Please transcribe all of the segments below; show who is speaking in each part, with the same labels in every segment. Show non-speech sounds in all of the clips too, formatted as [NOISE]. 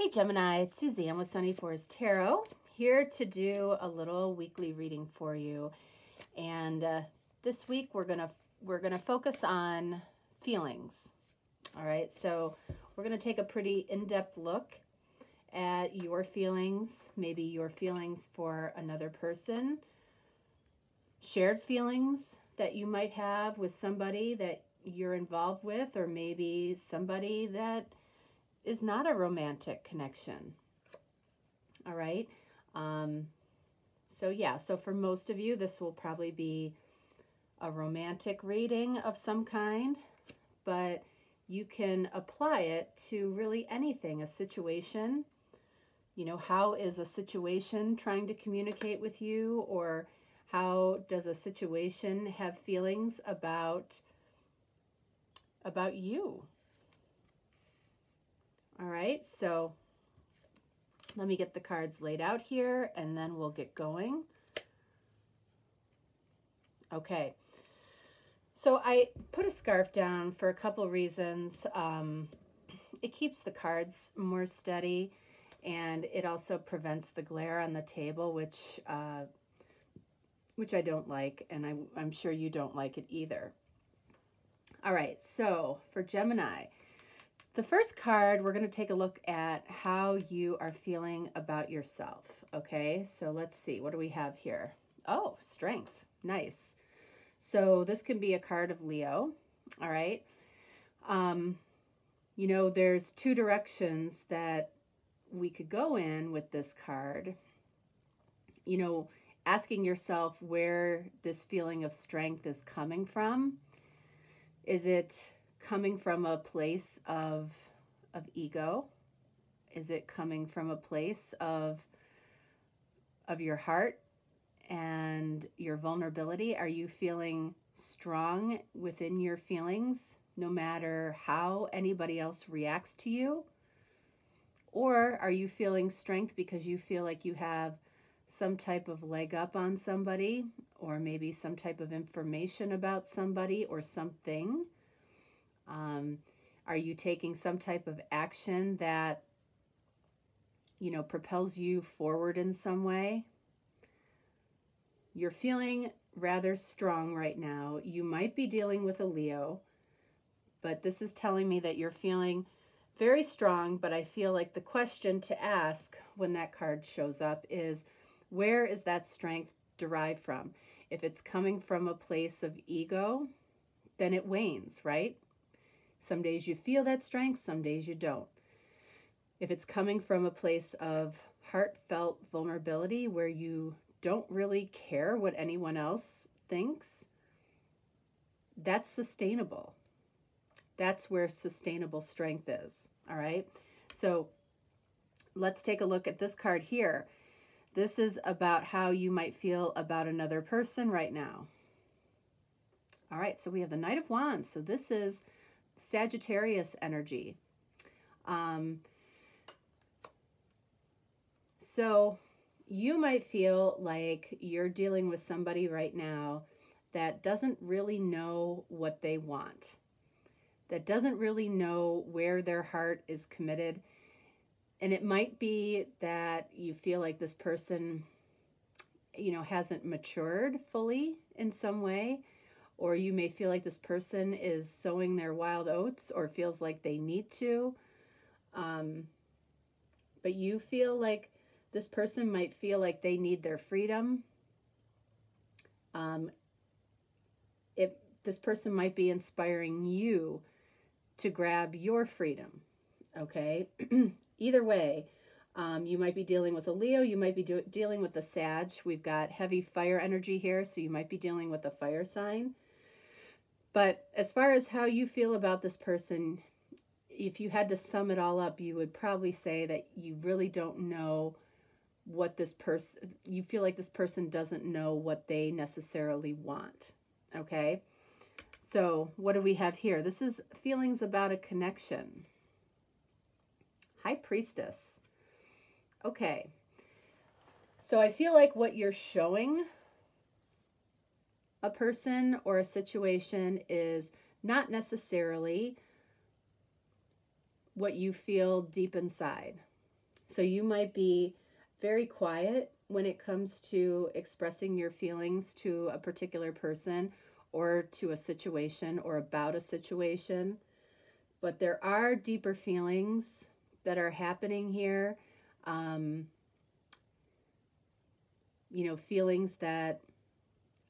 Speaker 1: Hey Gemini, it's Suzanne with Sunny Forest Tarot, here to do a little weekly reading for you. And uh, this week we're gonna we're gonna focus on feelings. All right, so we're gonna take a pretty in-depth look at your feelings, maybe your feelings for another person, shared feelings that you might have with somebody that you're involved with, or maybe somebody that is not a romantic connection. All right. Um, so yeah, so for most of you, this will probably be a romantic reading of some kind, but you can apply it to really anything, a situation. You know, how is a situation trying to communicate with you or how does a situation have feelings about about you? All right, so let me get the cards laid out here and then we'll get going. Okay, so I put a scarf down for a couple reasons. Um, it keeps the cards more steady and it also prevents the glare on the table, which uh, which I don't like, and I, I'm sure you don't like it either. All right, so for Gemini, the first card, we're going to take a look at how you are feeling about yourself. Okay, so let's see. What do we have here? Oh, strength. Nice. So this can be a card of Leo. All right. Um, you know, there's two directions that we could go in with this card. You know, asking yourself where this feeling of strength is coming from. Is it coming from a place of of ego? Is it coming from a place of of your heart and your vulnerability? Are you feeling strong within your feelings no matter how anybody else reacts to you? Or are you feeling strength because you feel like you have some type of leg up on somebody or maybe some type of information about somebody or something? Um, are you taking some type of action that, you know, propels you forward in some way? You're feeling rather strong right now. You might be dealing with a Leo, but this is telling me that you're feeling very strong. But I feel like the question to ask when that card shows up is where is that strength derived from? If it's coming from a place of ego, then it wanes, right? Some days you feel that strength, some days you don't. If it's coming from a place of heartfelt vulnerability where you don't really care what anyone else thinks, that's sustainable. That's where sustainable strength is. All right. So let's take a look at this card here. This is about how you might feel about another person right now. All right. So we have the Knight of Wands. So this is Sagittarius energy. Um, so you might feel like you're dealing with somebody right now that doesn't really know what they want, that doesn't really know where their heart is committed. And it might be that you feel like this person, you know, hasn't matured fully in some way or you may feel like this person is sowing their wild oats or feels like they need to. Um, but you feel like this person might feel like they need their freedom. Um, it, this person might be inspiring you to grab your freedom. Okay? [CLEARS THROAT] Either way, um, you might be dealing with a Leo, you might be dealing with a Sag. We've got heavy fire energy here, so you might be dealing with a fire sign. But as far as how you feel about this person, if you had to sum it all up, you would probably say that you really don't know what this person, you feel like this person doesn't know what they necessarily want. Okay? So, what do we have here? This is feelings about a connection. High Priestess. Okay. So, I feel like what you're showing a person or a situation is not necessarily what you feel deep inside. So you might be very quiet when it comes to expressing your feelings to a particular person or to a situation or about a situation. But there are deeper feelings that are happening here. Um, you know, feelings that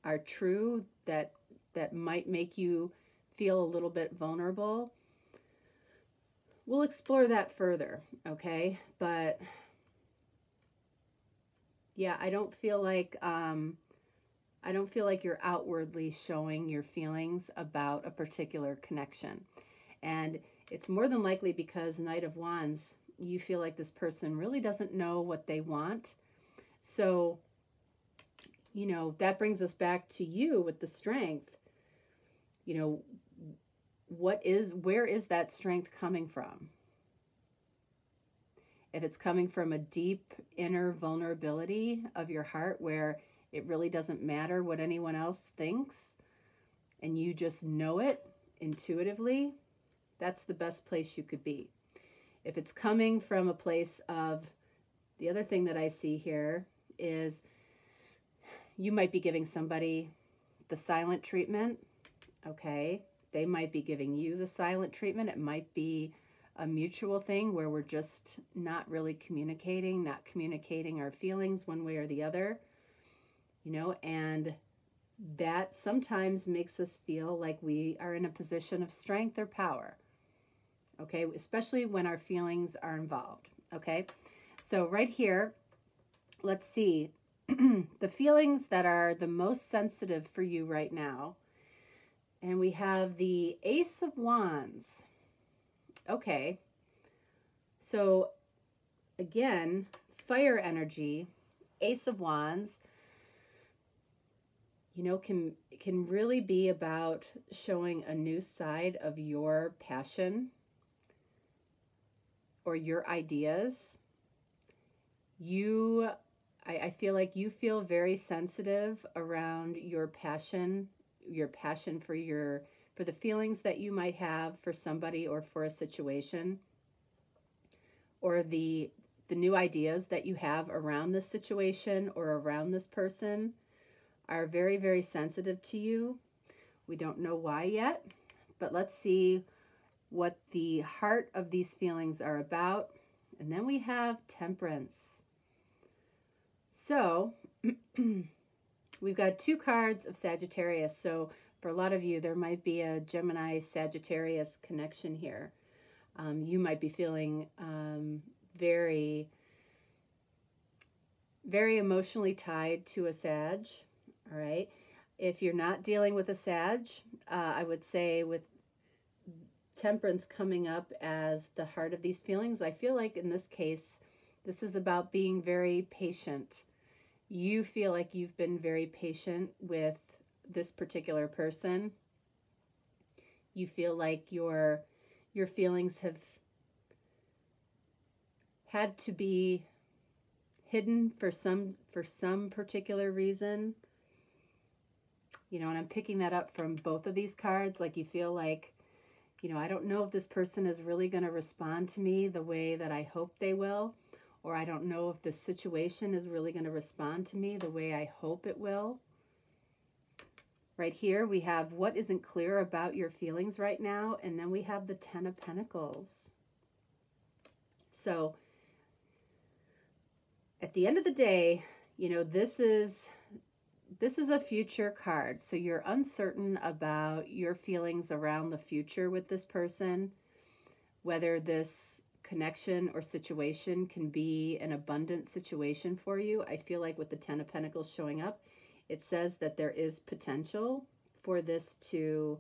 Speaker 1: are true that that might make you feel a little bit vulnerable. We'll explore that further, okay? But yeah, I don't feel like um, I don't feel like you're outwardly showing your feelings about a particular connection. And it's more than likely because Knight of Wands, you feel like this person really doesn't know what they want. So, you know, that brings us back to you with the strength. You know, what is, where is that strength coming from? If it's coming from a deep inner vulnerability of your heart where it really doesn't matter what anyone else thinks and you just know it intuitively, that's the best place you could be. If it's coming from a place of the other thing that I see here is you might be giving somebody the silent treatment. Okay. They might be giving you the silent treatment. It might be a mutual thing where we're just not really communicating, not communicating our feelings one way or the other you know, and that sometimes makes us feel like we are in a position of strength or power. Okay, especially when our feelings are involved. Okay, so right here, let's see [CLEARS THROAT] the feelings that are the most sensitive for you right now. And we have the Ace of Wands. Okay, so again, fire energy, Ace of Wands you know, can can really be about showing a new side of your passion or your ideas. You, I, I feel like you feel very sensitive around your passion, your passion for your for the feelings that you might have for somebody or for a situation or the the new ideas that you have around this situation or around this person are very, very sensitive to you. We don't know why yet, but let's see what the heart of these feelings are about. And then we have temperance. So [CLEARS THROAT] we've got two cards of Sagittarius. So for a lot of you, there might be a Gemini Sagittarius connection here. Um, you might be feeling um, very, very emotionally tied to a Sag all right. If you're not dealing with a Sag, uh, I would say with temperance coming up as the heart of these feelings, I feel like in this case, this is about being very patient. You feel like you've been very patient with this particular person. You feel like your your feelings have had to be hidden for some for some particular reason you know, and I'm picking that up from both of these cards. Like you feel like, you know, I don't know if this person is really going to respond to me the way that I hope they will, or I don't know if the situation is really going to respond to me the way I hope it will. Right here, we have what isn't clear about your feelings right now, and then we have the Ten of Pentacles. So, at the end of the day, you know, this is this is a future card. So you're uncertain about your feelings around the future with this person, whether this connection or situation can be an abundant situation for you. I feel like with the Ten of Pentacles showing up, it says that there is potential for this to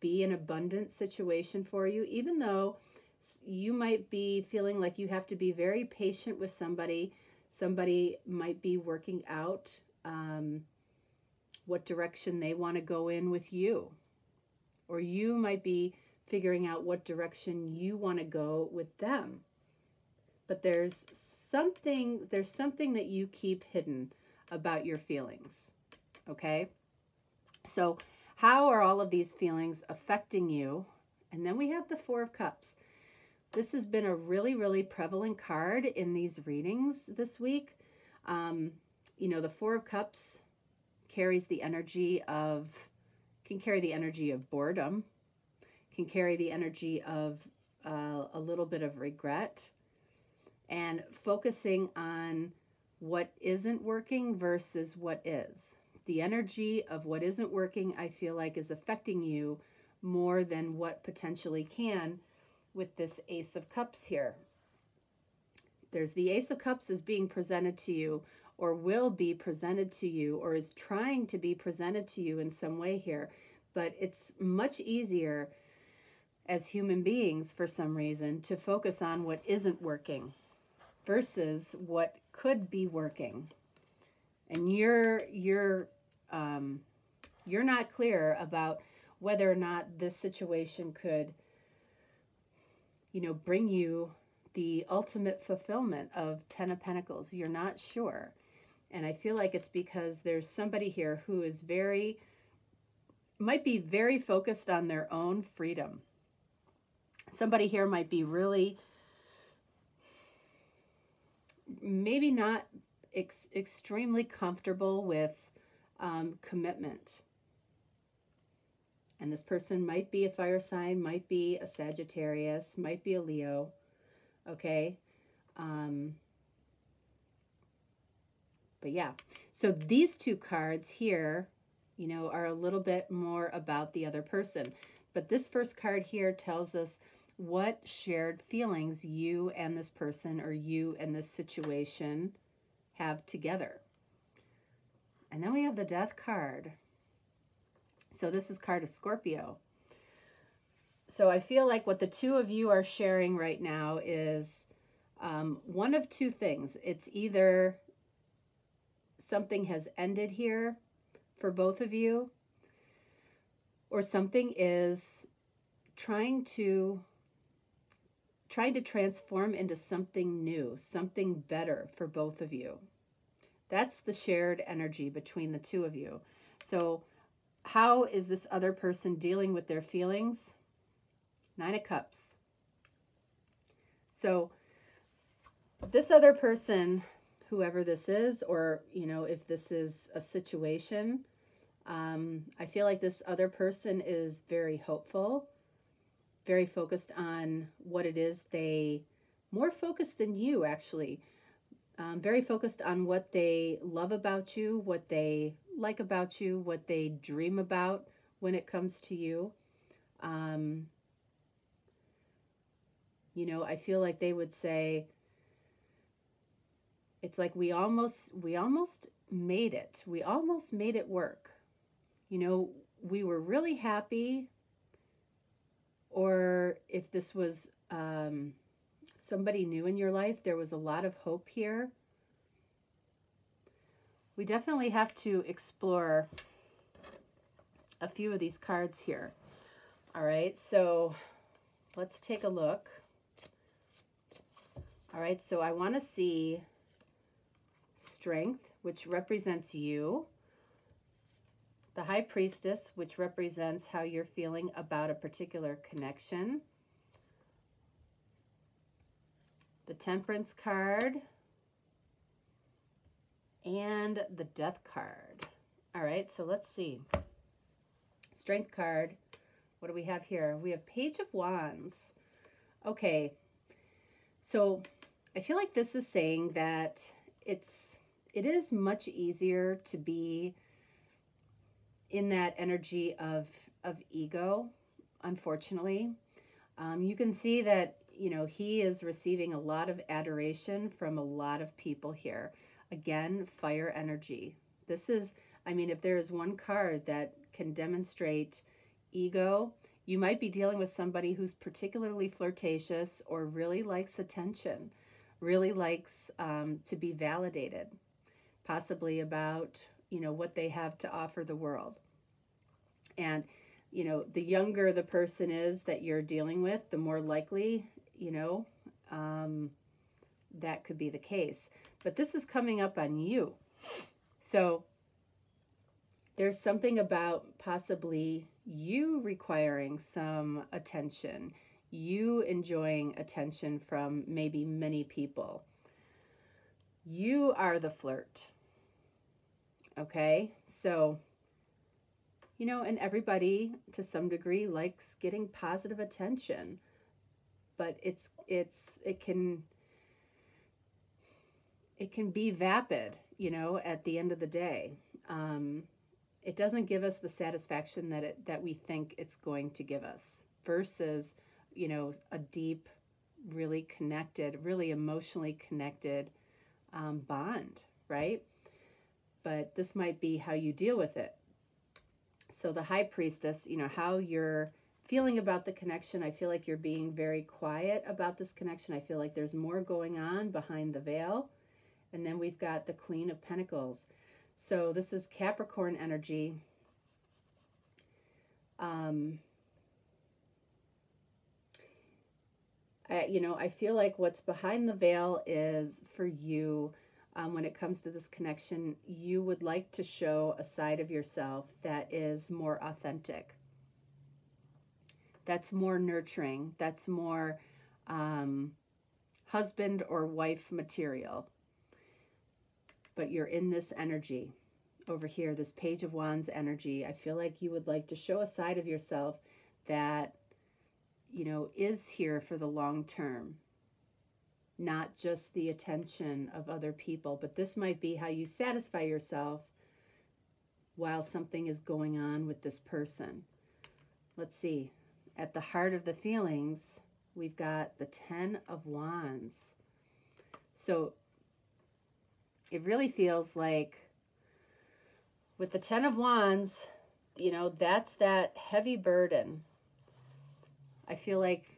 Speaker 1: be an abundant situation for you, even though you might be feeling like you have to be very patient with somebody. Somebody might be working out um, what direction they want to go in with you. Or you might be figuring out what direction you want to go with them. But there's something there's something that you keep hidden about your feelings. Okay? So, how are all of these feelings affecting you? And then we have the 4 of cups. this has been a really, really prevalent card in these readings this week. Um, you know, the Four of Cups carries the energy of, can carry the energy of boredom, can carry the energy of uh, a little bit of regret, and focusing on what isn't working versus what is. The energy of what isn't working, I feel like, is affecting you more than what potentially can with this Ace of Cups here. There's the Ace of Cups is being presented to you or will be presented to you or is trying to be presented to you in some way here. But it's much easier as human beings for some reason to focus on what isn't working versus what could be working. And you're you're um, you're not clear about whether or not this situation could you know, bring you the ultimate fulfillment of Ten of Pentacles. You're not sure. And I feel like it's because there's somebody here who is very, might be very focused on their own freedom. Somebody here might be really, maybe not ex extremely comfortable with um, commitment and this person might be a fire sign, might be a Sagittarius, might be a Leo. Okay. Um, but yeah, so these two cards here, you know, are a little bit more about the other person. But this first card here tells us what shared feelings you and this person or you and this situation have together. And then we have the death card. So this is card of Scorpio. So I feel like what the two of you are sharing right now is um, one of two things. It's either something has ended here for both of you, or something is trying to trying to transform into something new, something better for both of you. That's the shared energy between the two of you. So how is this other person dealing with their feelings? Nine of Cups. So this other person, whoever this is, or, you know, if this is a situation, um, I feel like this other person is very hopeful, very focused on what it is they, more focused than you, actually. Um, very focused on what they love about you, what they like about you, what they dream about when it comes to you. Um, you know, I feel like they would say, it's like we almost we almost made it. We almost made it work. You know, we were really happy. Or if this was um, somebody new in your life, there was a lot of hope here we definitely have to explore a few of these cards here. All right, so let's take a look. All right, so I want to see strength, which represents you. The High Priestess, which represents how you're feeling about a particular connection. The Temperance card, and the death card. All right, so let's see. Strength card. What do we have here? We have Page of Wands. Okay, so I feel like this is saying that it's it is much easier to be in that energy of of ego, unfortunately. Um, you can see that, you know, he is receiving a lot of adoration from a lot of people here. Again, fire energy. This is, I mean, if there is one card that can demonstrate ego, you might be dealing with somebody who's particularly flirtatious or really likes attention, really likes um, to be validated, possibly about, you know, what they have to offer the world. And, you know, the younger the person is that you're dealing with, the more likely, you know, um, that could be the case. But this is coming up on you. So there's something about possibly you requiring some attention, you enjoying attention from maybe many people. You are the flirt. Okay? So, you know, and everybody to some degree likes getting positive attention. But it's it's it can it can be vapid, you know, at the end of the day. Um, it doesn't give us the satisfaction that it that we think it's going to give us versus you know a deep really connected really emotionally connected um, bond right but this might be how you deal with it. So the high priestess you know how you're feeling about the connection i feel like you're being very quiet about this connection. I feel like there's more going on behind the veil. And then we've got the queen of pentacles. So this is Capricorn energy. Um, I, you know, I feel like what's behind the veil is for you um, when it comes to this connection, you would like to show a side of yourself that is more authentic, that's more nurturing, that's more um, husband or wife material. But you're in this energy. Over here, this Page of Wands energy. I feel like you would like to show a side of yourself that, you know, is here for the long term, not just the attention of other people, but this might be how you satisfy yourself while something is going on with this person. Let's see. At the heart of the feelings, we've got the Ten of Wands. So it really feels like with the Ten of Wands, you know, that's that heavy burden. I feel like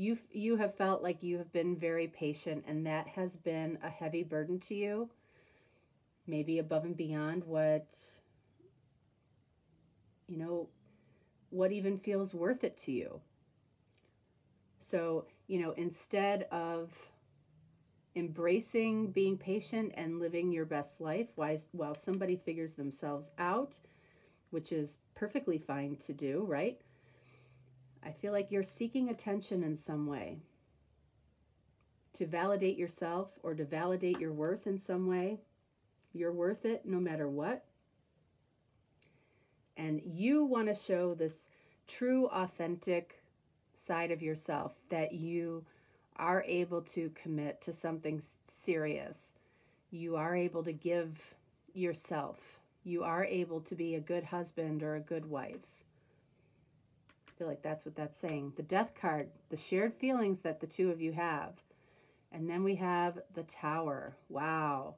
Speaker 1: you you have felt like you have been very patient and that has been a heavy burden to you. Maybe above and beyond what you know, what even feels worth it to you. So, you know, instead of embracing being patient and living your best life while somebody figures themselves out, which is perfectly fine to do, right? I feel like you're seeking attention in some way to validate yourself or to validate your worth in some way. You're worth it no matter what. And you want to show this true, authentic side of yourself that you are able to commit to something serious. You are able to give yourself. You are able to be a good husband or a good wife. Feel like that's what that's saying. The death card, the shared feelings that the two of you have. And then we have the tower. Wow.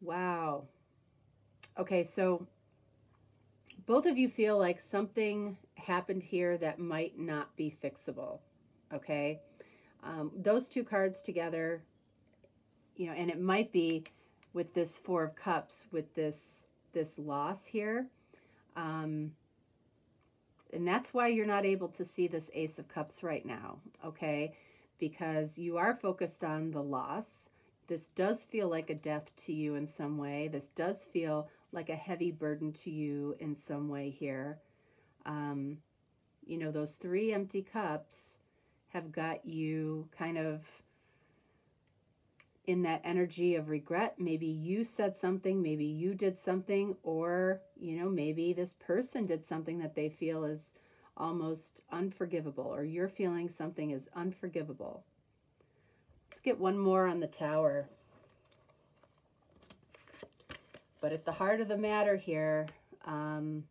Speaker 1: Wow. Okay, so both of you feel like something happened here that might not be fixable. Okay. Um, those two cards together, you know, and it might be with this Four of Cups, with this this loss here. Um, and that's why you're not able to see this Ace of Cups right now, okay? Because you are focused on the loss. This does feel like a death to you in some way. This does feel like a heavy burden to you in some way here. Um, you know, those three empty cups have got you kind of in that energy of regret. Maybe you said something, maybe you did something, or, you know, maybe this person did something that they feel is almost unforgivable, or you're feeling something is unforgivable. Let's get one more on the tower. But at the heart of the matter here, um,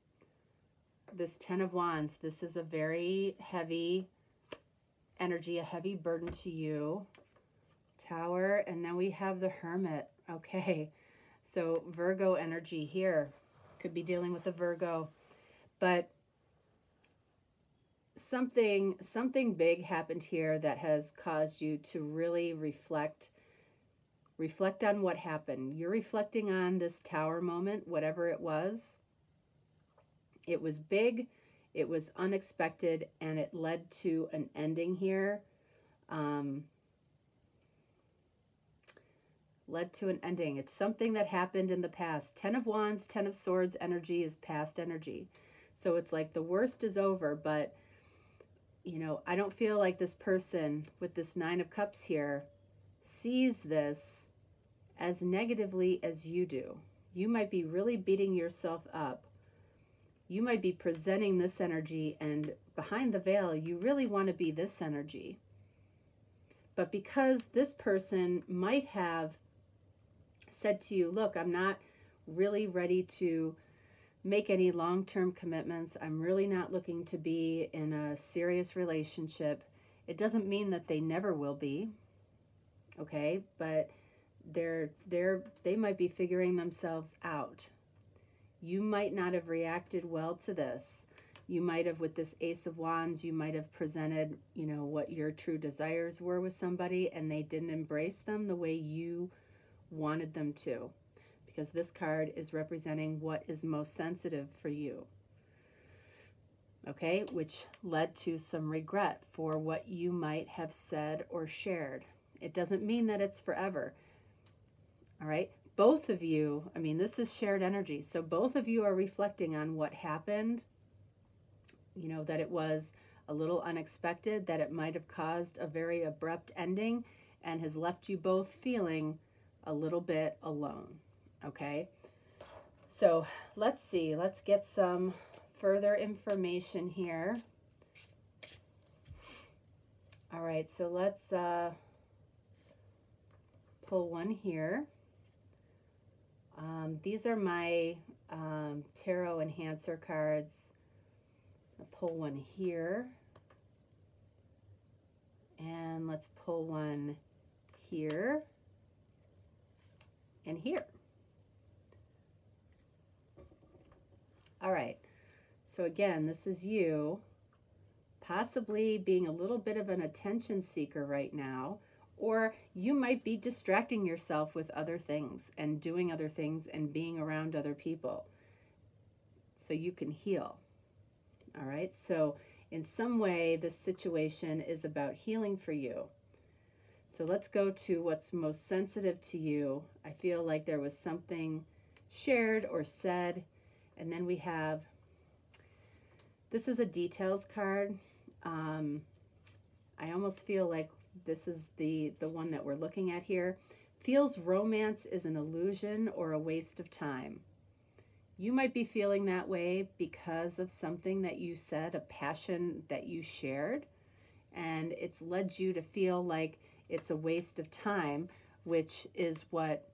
Speaker 1: this Ten of Wands, this is a very heavy energy, a heavy burden to you. Tower, and then we have the Hermit. Okay, so Virgo energy here. Could be dealing with the Virgo. But something something big happened here that has caused you to really reflect reflect on what happened. You're reflecting on this tower moment, whatever it was it was big, it was unexpected, and it led to an ending here. Um, led to an ending. It's something that happened in the past. Ten of Wands, Ten of Swords energy is past energy. So it's like the worst is over, but you know, I don't feel like this person with this 9 of cups here sees this as negatively as you do. You might be really beating yourself up. You might be presenting this energy, and behind the veil, you really want to be this energy. But because this person might have said to you, Look, I'm not really ready to make any long term commitments. I'm really not looking to be in a serious relationship. It doesn't mean that they never will be, okay? But they're they're they might be figuring themselves out. You might not have reacted well to this. You might have with this ace of wands, you might have presented, you know, what your true desires were with somebody and they didn't embrace them the way you wanted them to. Because this card is representing what is most sensitive for you. Okay, which led to some regret for what you might have said or shared. It doesn't mean that it's forever. All right. Both of you, I mean, this is shared energy. So both of you are reflecting on what happened. You know, that it was a little unexpected, that it might have caused a very abrupt ending and has left you both feeling a little bit alone. Okay. So let's see. Let's get some further information here. All right. So let's uh, pull one here. Um, these are my um, Tarot Enhancer cards. I'll pull one here. And let's pull one here and here. All right. So again, this is you possibly being a little bit of an attention seeker right now or you might be distracting yourself with other things and doing other things and being around other people so you can heal. All right. So, in some way, this situation is about healing for you. So, let's go to what's most sensitive to you. I feel like there was something shared or said. And then we have this is a details card. Um, I almost feel like this is the, the one that we're looking at here, feels romance is an illusion or a waste of time. You might be feeling that way because of something that you said, a passion that you shared, and it's led you to feel like it's a waste of time, which is what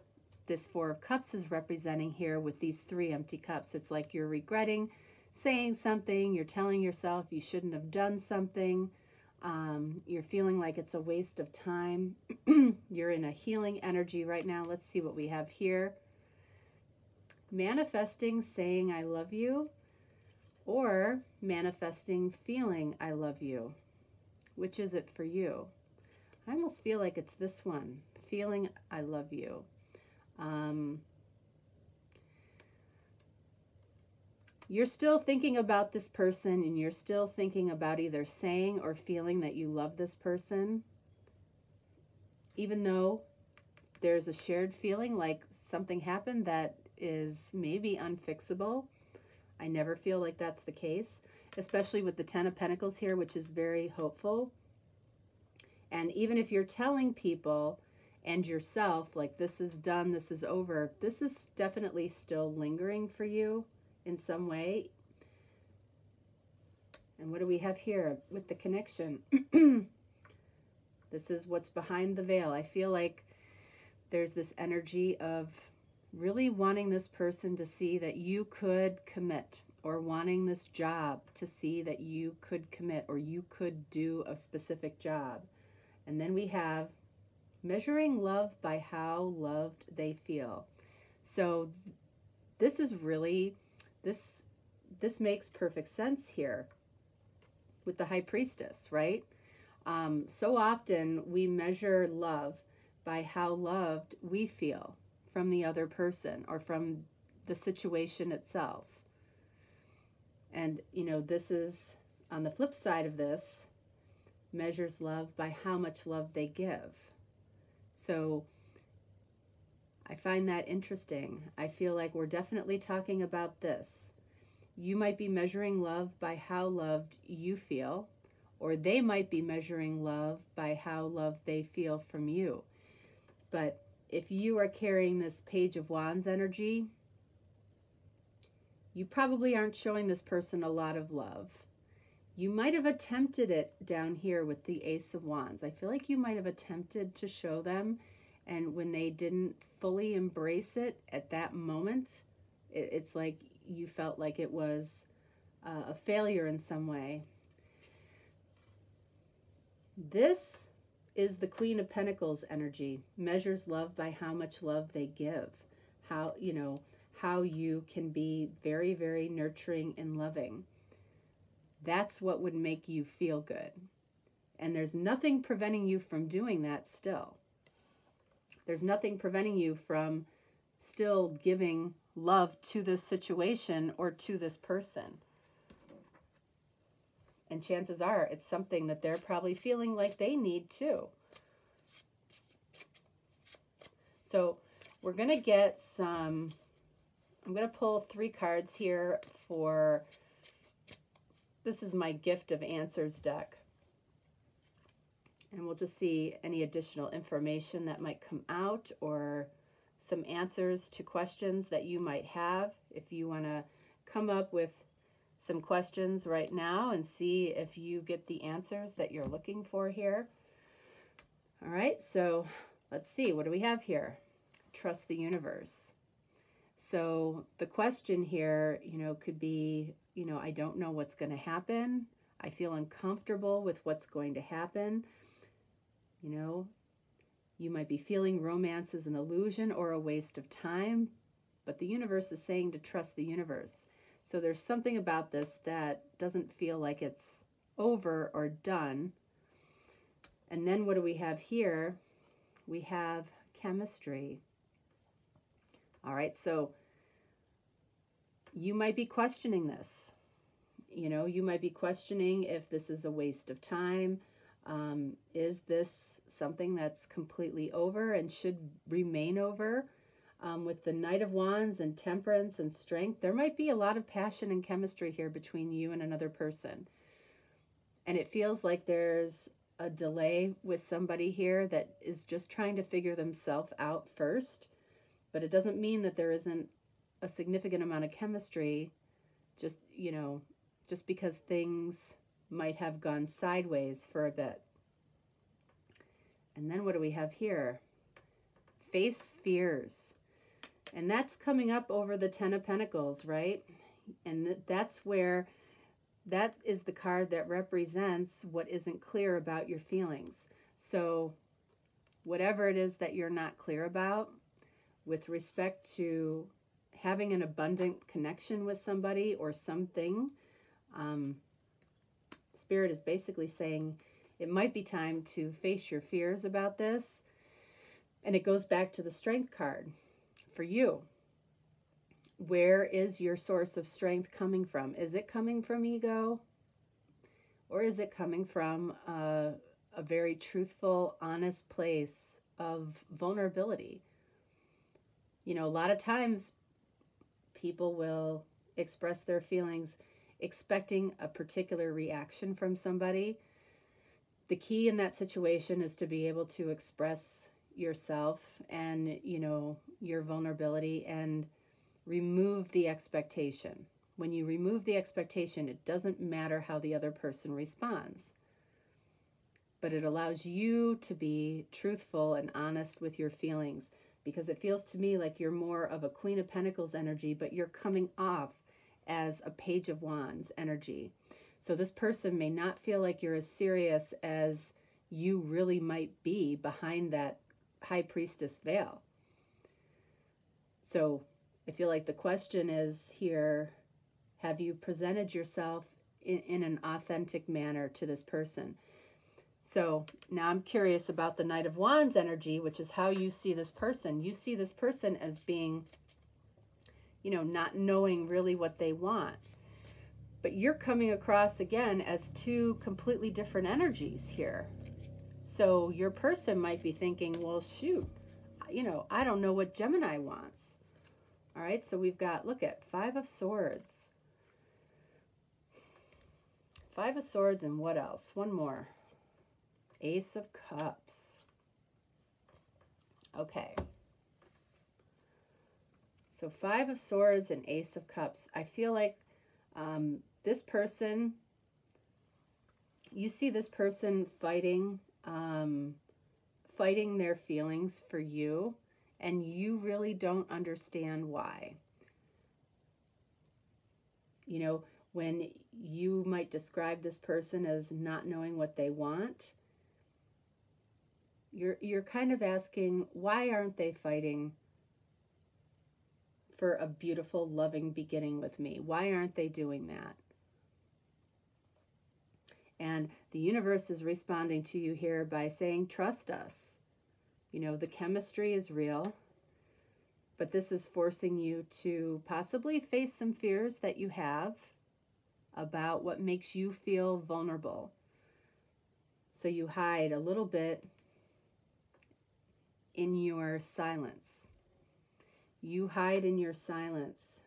Speaker 1: this Four of Cups is representing here with these three empty cups. It's like you're regretting saying something, you're telling yourself you shouldn't have done something, um, you're feeling like it's a waste of time. [CLEARS THROAT] you're in a healing energy right now. Let's see what we have here. Manifesting saying I love you or manifesting feeling I love you. Which is it for you? I almost feel like it's this one, feeling I love you. Um, you're still thinking about this person and you're still thinking about either saying or feeling that you love this person, even though there's a shared feeling like something happened that is maybe unfixable. I never feel like that's the case, especially with the Ten of Pentacles here, which is very hopeful. And even if you're telling people and yourself, like this is done, this is over, this is definitely still lingering for you in some way. And what do we have here with the connection? [CLEARS THROAT] this is what's behind the veil. I feel like there's this energy of really wanting this person to see that you could commit or wanting this job to see that you could commit or you could do a specific job. And then we have measuring love by how loved they feel. So this is really this this makes perfect sense here with the high priestess, right? Um, so often we measure love by how loved we feel from the other person or from the situation itself. And, you know, this is on the flip side of this, measures love by how much love they give. So I find that interesting. I feel like we're definitely talking about this. you might be measuring love by how loved you feel, or they might be measuring love by how loved they feel from you. But if you are carrying this Page of Wands energy, you probably aren't showing this person a lot of love. You might have attempted it down here with the Ace of Wands. I feel like you might have attempted to show them, and when they didn't fully embrace it at that moment, it's like you felt like it was uh, a failure in some way. This is the Queen of Pentacles energy. Measures love by how much love they give. How, you know, how you can be very, very nurturing and loving. That's what would make you feel good. And there's nothing preventing you from doing that still. There's nothing preventing you from still giving love to this situation or to this person. And chances are it's something that they're probably feeling like they need too. So we're going to get some, I'm going to pull three cards here for, this is my gift of answers deck. And we'll just see any additional information that might come out or some answers to questions that you might have. If you want to come up with some questions right now and see if you get the answers that you're looking for here. All right, so let's see. What do we have here? Trust the universe. So the question here, you know, could be, you know, I don't know what's going to happen. I feel uncomfortable with what's going to happen. You know, you might be feeling romance is an illusion or a waste of time, but the universe is saying to trust the universe. So there's something about this that doesn't feel like it's over or done. And then what do we have here? We have chemistry. All right, so you might be questioning this. You know, you might be questioning if this is a waste of time, um, is this something that's completely over and should remain over? Um, with the Knight of Wands and Temperance and Strength, there might be a lot of passion and chemistry here between you and another person. And it feels like there's a delay with somebody here that is just trying to figure themselves out first. But it doesn't mean that there isn't a significant amount of chemistry just, you know, just because things might have gone sideways for a bit. And then what do we have here? Face fears. And that's coming up over the Ten of Pentacles, right? And th that's where that is the card that represents what isn't clear about your feelings. So whatever it is that you're not clear about with respect to having an abundant connection with somebody or something, um, Spirit is basically saying it might be time to face your fears about this. And it goes back to the strength card for you. Where is your source of strength coming from? Is it coming from ego? Or is it coming from a, a very truthful, honest place of vulnerability? You know, a lot of times people will express their feelings expecting a particular reaction from somebody. The key in that situation is to be able to express yourself and, you know, your vulnerability and remove the expectation. When you remove the expectation, it doesn't matter how the other person responds. But it allows you to be truthful and honest with your feelings because it feels to me like you're more of a Queen of Pentacles energy, but you're coming off as a Page of Wands energy. So this person may not feel like you're as serious as you really might be behind that High Priestess veil. So I feel like the question is here have you presented yourself in, in an authentic manner to this person? So now I'm curious about the Knight of Wands energy, which is how you see this person. You see this person as being you know, not knowing really what they want. But you're coming across again as two completely different energies here. So your person might be thinking, well, shoot, you know, I don't know what Gemini wants. All right, so we've got, look at Five of Swords. Five of Swords and what else? One more. Ace of Cups. Okay. So Five of Swords and Ace of Cups. I feel like um, this person, you see this person fighting, um, fighting their feelings for you, and you really don't understand why. You know, when you might describe this person as not knowing what they want, you're you're kind of asking why aren't they fighting for a beautiful loving beginning with me? Why aren't they doing that? And the universe is responding to you here by saying trust us. You know, the chemistry is real, but this is forcing you to possibly face some fears that you have about what makes you feel vulnerable. So you hide a little bit in your silence. You hide in your silence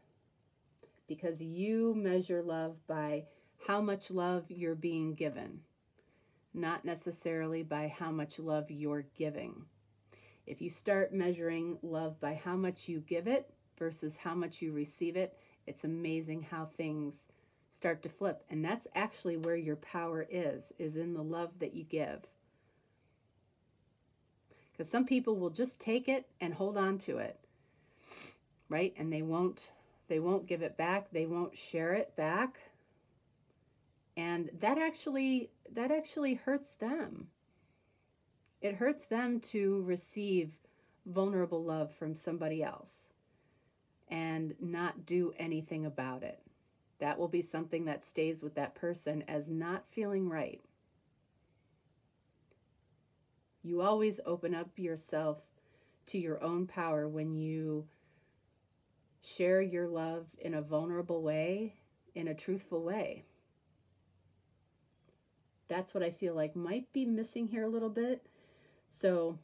Speaker 1: because you measure love by how much love you're being given, not necessarily by how much love you're giving. If you start measuring love by how much you give it versus how much you receive it, it's amazing how things start to flip. And that's actually where your power is, is in the love that you give. Because some people will just take it and hold on to it, right? And they won't they won't give it back. They won't share it back. And that actually that actually hurts them. It hurts them to receive vulnerable love from somebody else and not do anything about it. That will be something that stays with that person as not feeling right. You always open up yourself to your own power when you share your love in a vulnerable way, in a truthful way. That's what I feel like might be missing here a little bit. So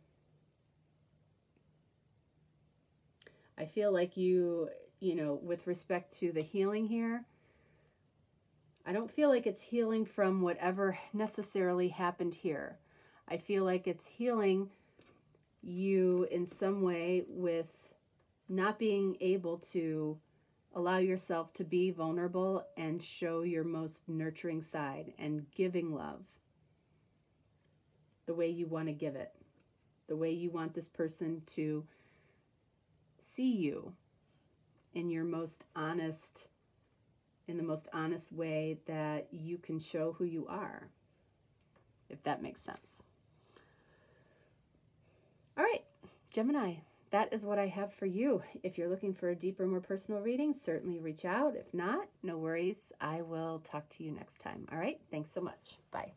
Speaker 1: I feel like you, you know, with respect to the healing here, I don't feel like it's healing from whatever necessarily happened here. I feel like it's healing you in some way with not being able to allow yourself to be vulnerable and show your most nurturing side and giving love the way you want to give it, the way you want this person to see you in your most honest, in the most honest way that you can show who you are, if that makes sense. All right, Gemini, that is what I have for you. If you're looking for a deeper, more personal reading, certainly reach out. If not, no worries. I will talk to you next time. All right, thanks so much. Bye.